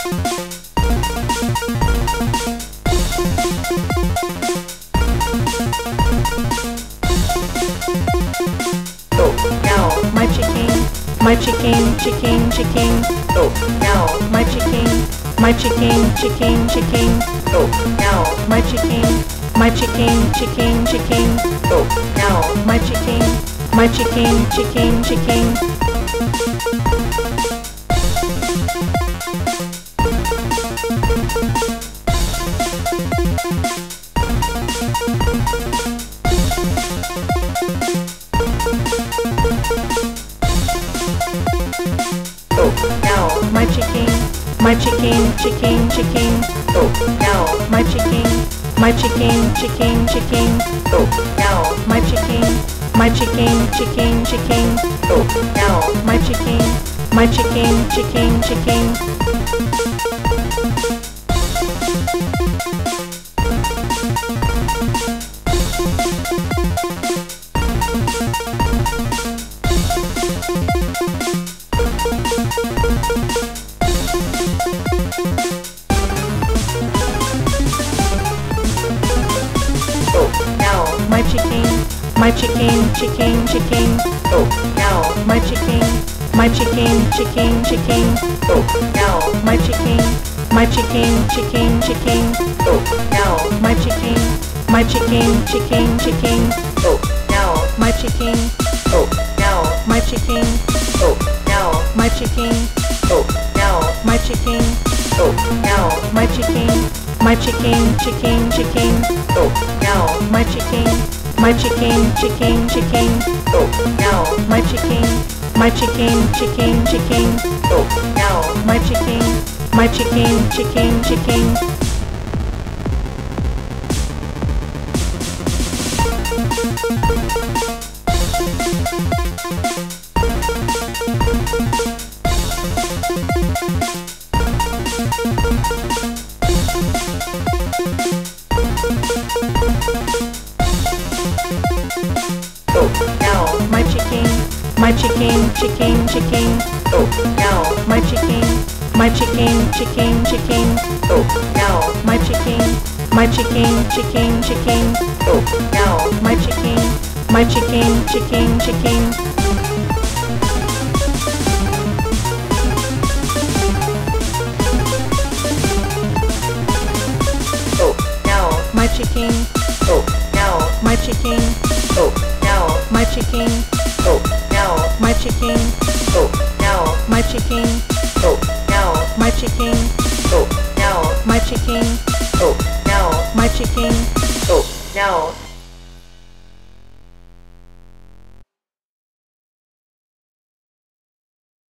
Oh, my chicken, my chicken, chicken, chicken, Oh, meow. my chicken, my chicken, chicken, chicken, Oh, meow. my chicken, my chicken, chicken, chicken, Oh, meow. my chicken, my chicken, chicken, chicken, my chicken, chicken, chicken, Oh, meow. my chicken, my chicken, chicken, chicken, Oh, meow. my chicken, my chicken, chicken, chicken, Oh, meow. my chicken, my chicken, chicken, chicken, Oh, chicken, my chicken, chicken, chicken, Oh, meow. my chicken, my chicken, chicken, chicken, Oh, meow. my chicken, my chicken, chicken, chicken, Oh, meow. my chicken, my chicken, chicken, chicken, Oh, meow. my chicken, Oh, meow. my chicken, Oh, meow. my chicken, Oh, meow. my chicken, Oh, meow. my chicken, my chicken, chicken, chicken, my chicken, chicken, chicken, Oh, meow. my chicken, my chicken, chicken, chicken, Oh, meow. my chicken, my chicken, chicken, chicken. Oh, my chicken, chicken, chicken, Oh, meow. my chicken, my chicken, chicken, chicken, Oh, meow. my chicken, my chicken, chicken, chicken, Oh, meow. my chicken, my chicken, chicken, chicken. Oh. My chicken, Oh, meow. my chicken, Oh, meow. my chicken, Oh, chicken, Oh, meow. my chicken, Oh, meow. my chicken, Oh, meow. my chicken, Oh, meow. my chicken. Oh, meow.